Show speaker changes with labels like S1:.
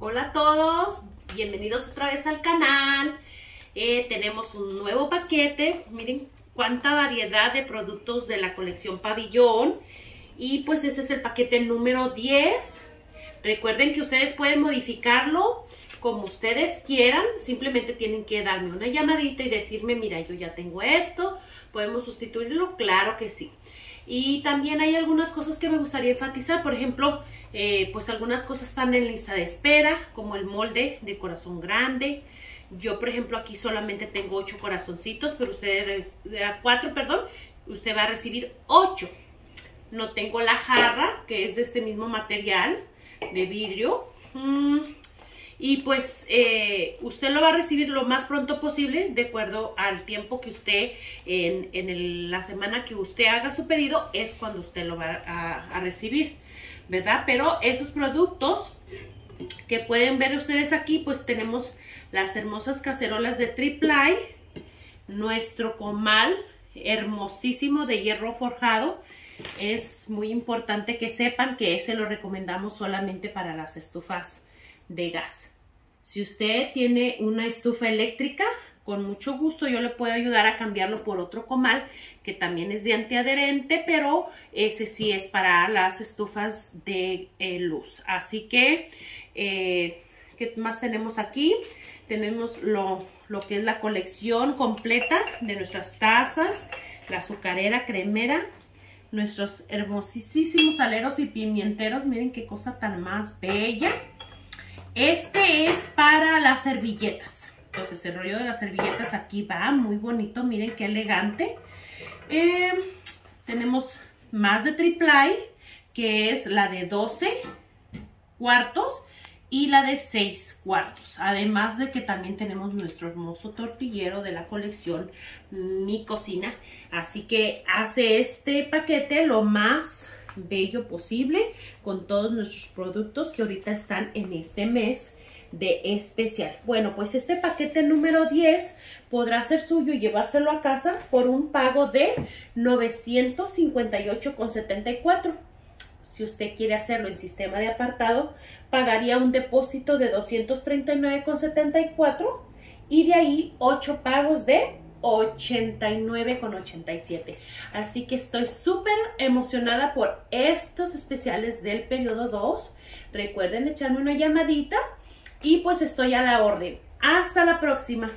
S1: Hola a todos, bienvenidos otra vez al canal. Eh, tenemos un nuevo paquete, miren cuánta variedad de productos de la colección Pabellón. Y pues este es el paquete número 10. Recuerden que ustedes pueden modificarlo como ustedes quieran. Simplemente tienen que darme una llamadita y decirme, mira, yo ya tengo esto. ¿Podemos sustituirlo? Claro que sí. Y también hay algunas cosas que me gustaría enfatizar. Por ejemplo, eh, pues algunas cosas están en lista de espera, como el molde de corazón grande. Yo, por ejemplo, aquí solamente tengo ocho corazoncitos, pero usted, cuatro, perdón, usted va a recibir ocho. No tengo la jarra, que es de este mismo material, de vidrio. Mm, y pues eh, usted lo va a recibir lo más pronto posible, de acuerdo al tiempo que usted, en, la semana que usted haga su pedido, es cuando usted lo va a recibir. ¿verdad? Pero esos productos que pueden ver ustedes aquí, pues tenemos las hermosas cacerolas de triplay, nuestro comal hermosísimo de hierro forjado. Es muy importante que sepan que ese lo recomendamos solamente para las estufas de gas. Si usted tiene una estufa eléctrica, con mucho gusto yo le puedo ayudar a cambiarlo por otro comal que también es de antiadherente, pero ese sí es para las estufas de eh, luz. Así que, eh, ¿qué más tenemos aquí? Tenemos lo, lo que es la colección completa de nuestras tazas, la azucarera cremera, nuestros hermosísimos aleros y pimienteros. Miren qué cosa tan más bella. Este es para las servilletas. Entonces el rollo de las servilletas aquí va muy bonito, miren qué elegante. Eh, tenemos más de triplay, que es la de 12 cuartos y la de 6 cuartos. Además de que también tenemos nuestro hermoso tortillero de la colección Mi Cocina. Así que hace este paquete lo más bello posible con todos nuestros productos que ahorita están en este mes de especial. Bueno, pues este paquete número 10 podrá ser suyo y llevárselo a casa por un pago de 958,74. Si usted quiere hacerlo en sistema de apartado, pagaría un depósito de 239,74 y de ahí 8 pagos de 89,87. Así que estoy súper emocionada por estos especiales del periodo 2. Recuerden echarme una llamadita y pues estoy a la orden. Hasta la próxima.